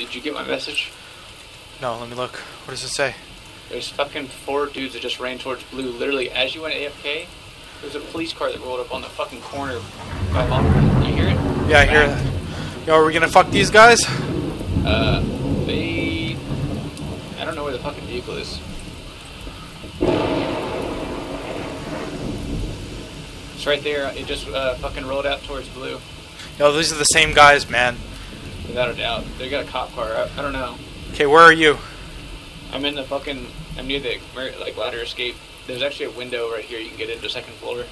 Did you get my message? No, let me look. What does it say? There's fucking four dudes that just ran towards blue. Literally, as you went AFK, there's a police car that rolled up on the fucking corner by. You hear it? Yeah, I hear that. Yo, are we gonna fuck these guys? Uh, they. I don't know where the fucking vehicle is. It's right there. It just uh, fucking rolled out towards blue. Yo, these are the same guys, man. Without a doubt. They got a cop car. I, I don't know. Okay, where are you? I'm in the fucking. I'm near the like ladder escape. There's actually a window right here. You can get into the second floor.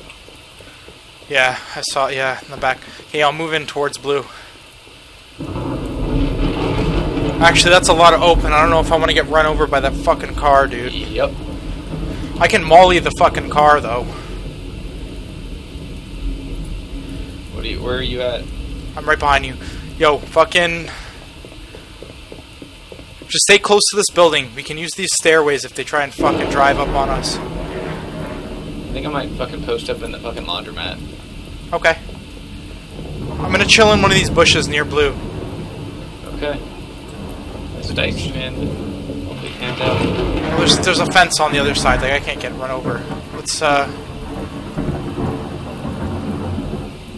Yeah, I saw. Yeah, in the back. Okay, I'll move in towards blue. Actually, that's a lot of open. I don't know if I want to get run over by that fucking car, dude. Yep. I can molly the fucking car though. What are you? Where are you at? I'm right behind you. Yo, fucking. Just stay close to this building. We can use these stairways if they try and fucking drive up on us. I think I might fucking post up in the fucking laundromat. Okay. I'm gonna chill in one of these bushes near blue. Okay. It's dicey, man. Big hands out. There's there's a fence on the other side. Like I can't get run over. Let's uh.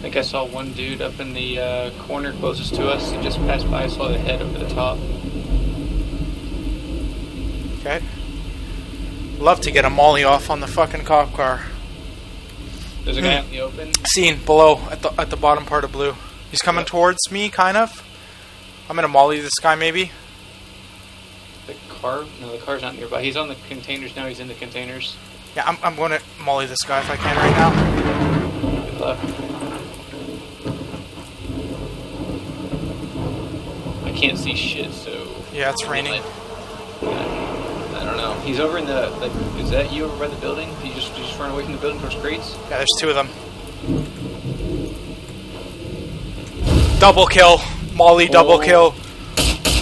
I think I saw one dude up in the uh, corner closest to us. He just passed by. I saw the head over the top. Okay. Love to get a molly off on the fucking cop car. There's a guy out in the open. Seen below at the at the bottom part of blue. He's coming Yep. towards me, kind of. I'm gonna molly this guy, maybe. The car? No, the car's not nearby. He's on the containers now. He's in the containers. Yeah, I'm I'm gonna molly this guy if I can right now. Good luck. I can't see shit, so. Yeah, it's raining. I don't know. He's over in the. Like, is that you over by the building? You just just run away from the building towards crates? Yeah, there's two of them. Double kill, molly, double Oh. kill.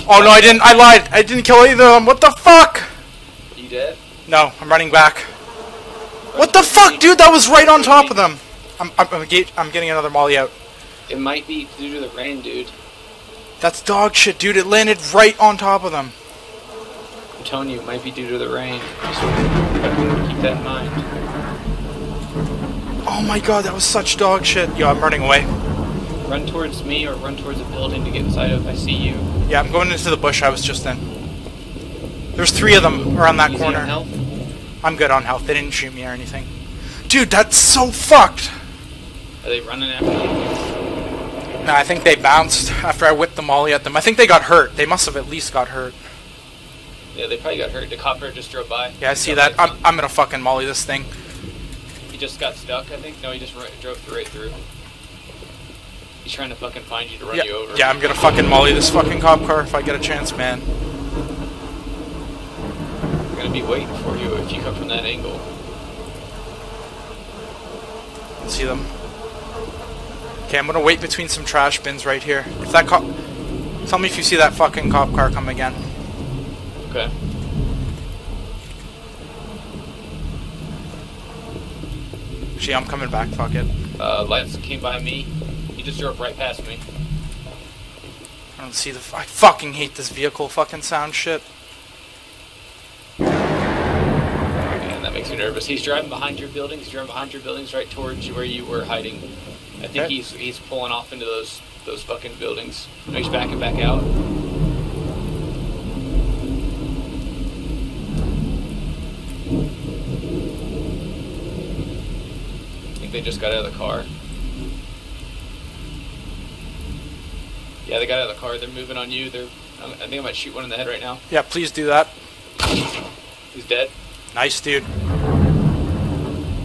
Oh no, I didn't. I lied. I didn't kill either of them. What the fuck? Are you dead? No, I'm running back. What the fuck, dude? That was right on top of them. I'm I'm, I'm, get, I'm getting another molly out. It might be due to the rain, dude. That's dog shit, dude. It landed right on top of them. I'm telling you, it might be due to the rain. Fucking keep that in mind. Oh my god, that was such dog shit. Yo, I'm running away. Run towards me or run towards a building to get inside of. I see you. Yeah, I'm going into the bush I was just in. There's three of them around that Easy corner. I'm good on health. They didn't shoot me or anything. Dude, that's so fucked. Are they running after you? No, I think they bounced after I whipped the molly at them. I think they got hurt. They must have at least got hurt. Yeah, they probably got hurt. The copper just drove by. Yeah, I see that. I'm. I'm gonna fucking molly this thing. He just got stuck, I think. No, he just drove right through. He's trying to fucking find you to run Yeah, you over. yeah, I'm gonna fucking molly this fucking cop car if I get a chance, man. We're gonna be waiting for you if you come from that angle. See them. Okay, I'm gonna wait between some trash bins right here. If that cop, tell me if you see that fucking cop car come again. Okay. Gee, I'm coming back. Fuck it. Uh, lights came by me. He just drove right past me. I don't see the. I fucking hate this vehicle fucking sound shit. Man, that makes me nervous. He's driving behind your buildings. He's driving behind your buildings right towards where you were hiding. I think Okay. he's he's pulling off into those those fucking buildings. No, he's backing back out. I think they just got out of the car. Yeah, they got out of the car. They're moving on you. They're. I think I might shoot one in the head right now. Yeah, please do that. He's dead. Nice, dude.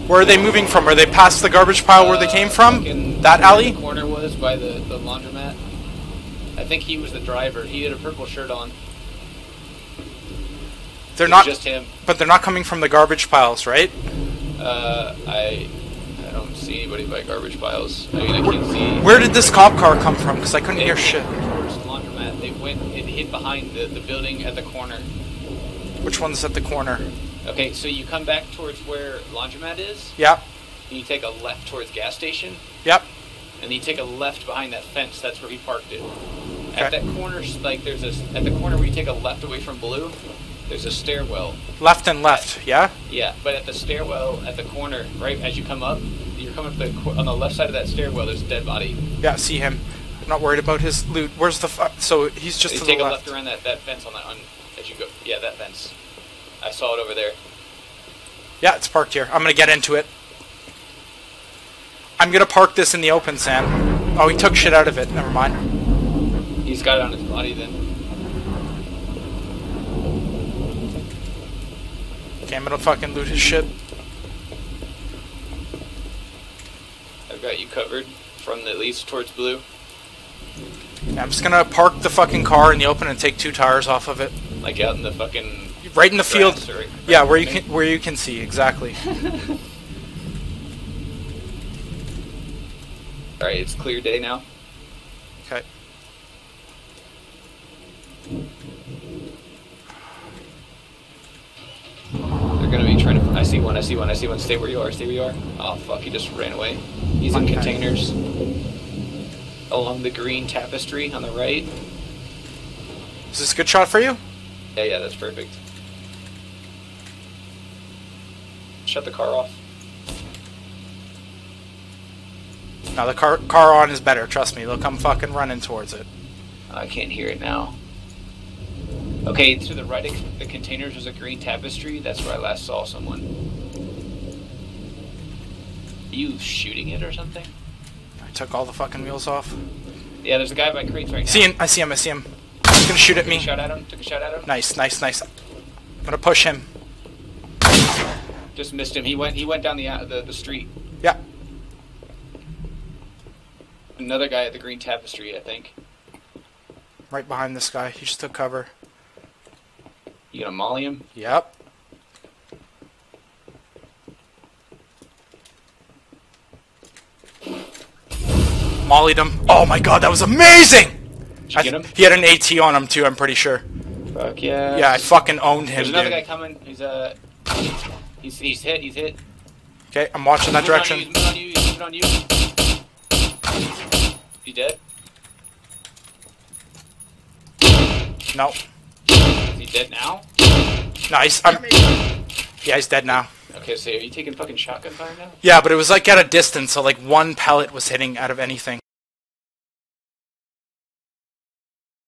Where are they moving from? Are they past the garbage pile where they came from? Fucking That alley? The corner was by the, the laundromat. I think he was the driver. He had a purple shirt on. They're not, just him. but they're not coming from the garbage piles, right? Uh, I I don't see anybody by garbage piles. I mean, I can see. Where did this cop car come from? Because I couldn't They hear shit. Towards the laundromat. They went. It hid behind the, the building at the corner. Which one's at the corner? Okay, so you come back towards where laundromat is. Yep, And you take a left towards gas station, yep. and then you take a left behind that fence. That's where he parked it. Okay. At that corner, like there's a at the corner where you take a left away from blue, there's a stairwell. Left and left, yeah? Yeah, but at the stairwell at the corner, right as you come up, you're coming up the on the left side of that stairwell. There's a dead body. Yeah, see him. I'm not worried about his loot. Where's the fu- So he's just you to take the a left. left around that, that fence on that on as you go. Yeah, that fence. I saw it over there. Yeah, it's parked here. I'm gonna get into it. I'm gonna park this in the open, Sam. Oh, he took shit out of it. Never mind. He's got it on his body then. Okay, I'm gonna fucking loot his shit. I've got you covered from the least towards blue. Yeah, I'm just gonna park the fucking car in the open and take two tires off of it. Like out in the fucking Right in the field. grass or- right Yeah, where you can where you can see exactly. All right, it's clear day now. Okay. They're gonna be trying to. I see one. I see one. I see one. Stay where you are. Stay where you are. Oh fuck! He just ran away. He's in Okay. containers along the green tapestry on the right. Is this a good shot for you? Yeah, yeah, that's perfect. Shut the car off. Now the car car on is better. Trust me. Look, I'm fucking running towards it. I can't hear it now. Okay, to the right of the containers there's a green tapestry. That's where I last saw someone. Are you shooting it or something? I took all the fucking wheels off. Yeah, there's a guy by crates right now. See him? I see him. I see him. He's gonna shoot at Took a me. shot at him. Took a shot at him. Nice, nice, nice. I'm gonna push him. Just missed him. He went. He went down the the, the street. Yeah. Another guy at the green tapestry, I think. Right behind this guy. He just took cover. You gonna molly him? Yep. Mollied him. Oh my god, that was amazing! Did you get him? he had an AT on him too, I'm pretty sure. Fuck yeah. Yeah, I fucking owned him, There's another dude. guy coming. He's uh. He's he's hit. He's hit. Okay, I'm watching that direction. He's moving on you. He's moving on you. You dead? No. Is he dead now? Nice. I'm, um, yeah, he's dead now. Okay, so are you taking fucking shotgun fire now? Yeah, but it was like at a distance, so like one pellet was hitting out of anything.